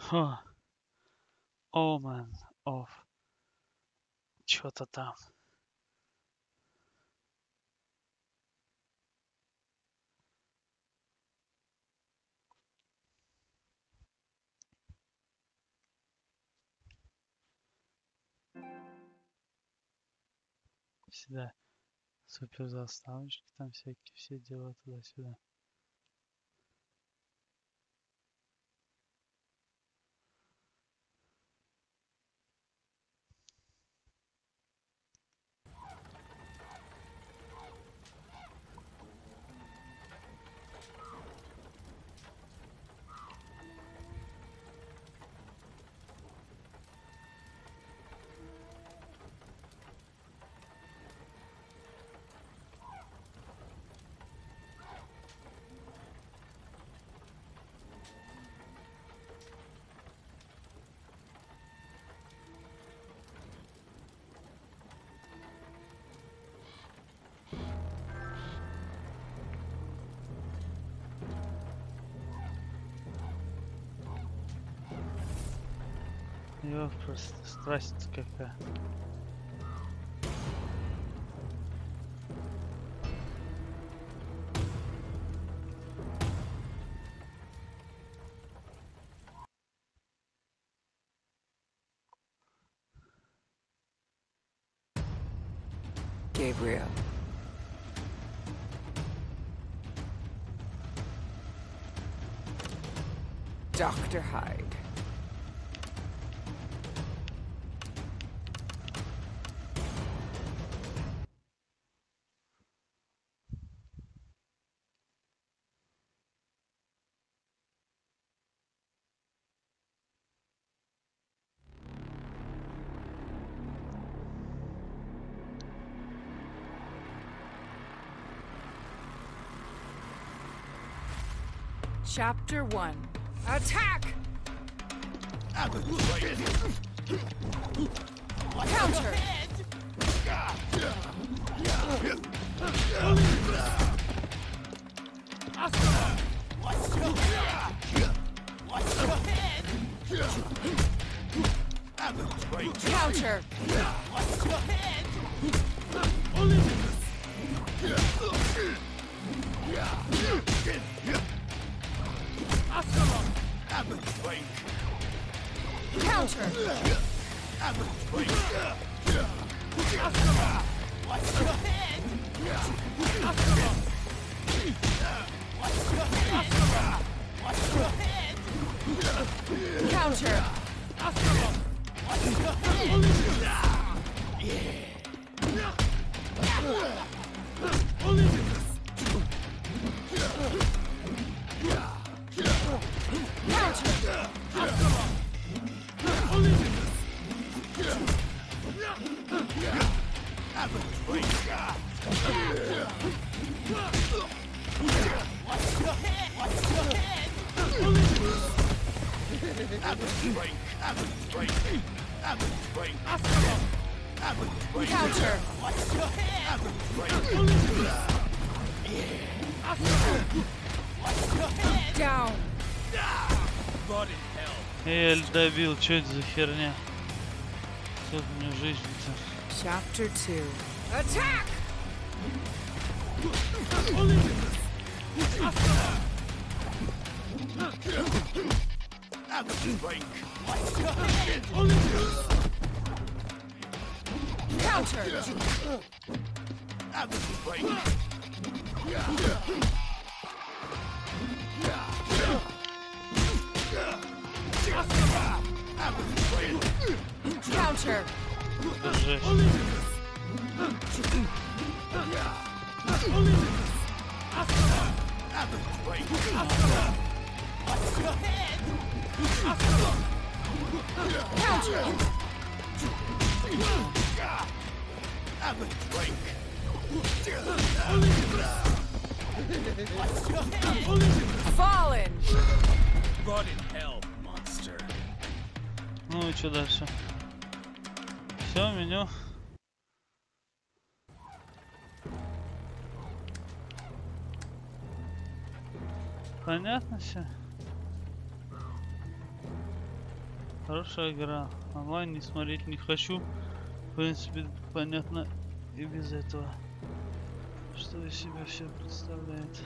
Фу. Omen of. Чё-то там. Всегда супер заставочки, там всякие все дела туда-сюда. Ёх, просто страсть какая. Gabriel. Dr. Hyde. Chapter 1 Attack! Counter! Counter! Counter! Counter! Counter! What's your hand? What's your hand? Down! Эль добил, что это за херня? Все мне жизнь-то. Chapter 2 Attack! Counter! Counter! Жесть. Counter! Fallen! Rot in hell, monster. Ну и что дальше? Все, меню. Понятно все? Хорошая игра. Онлайн не смотреть не хочу. В принципе, понятно и без этого. Что из себя все представляет.